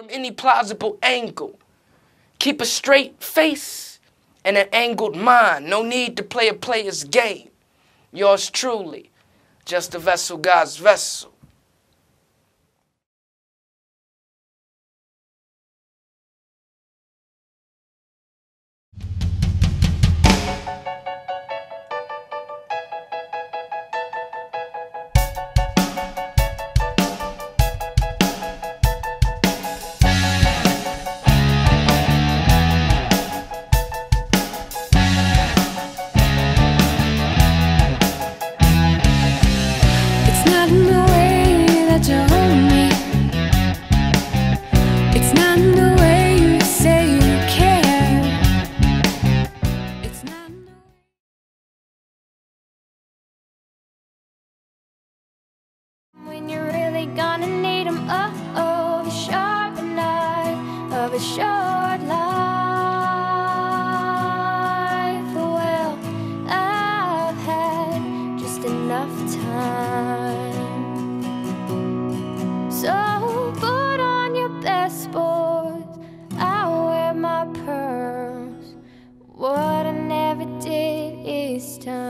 From any plausible angle. Keep a straight face and an angled mind. No need to play a player's game. Yours truly, just a vessel, God's vessel. Gonna need 'em. Oh, oh, the sharp knife of a show.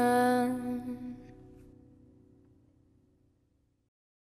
sun